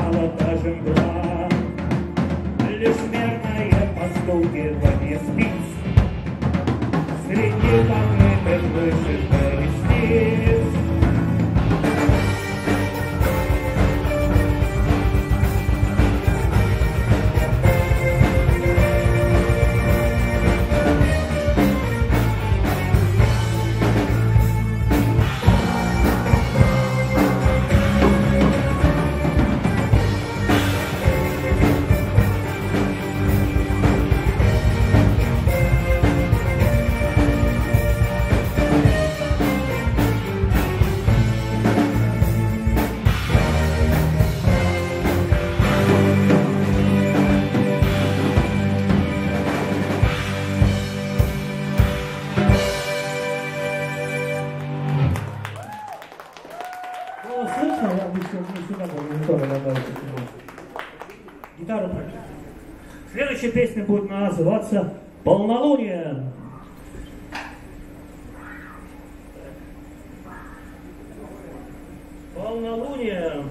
шуршала даже мгла. Лишь мерное постукивание спиц Среди покрытых вышитых Гитару прочитал. Следующая песня будет называться «Полнолуние». Полнолуние.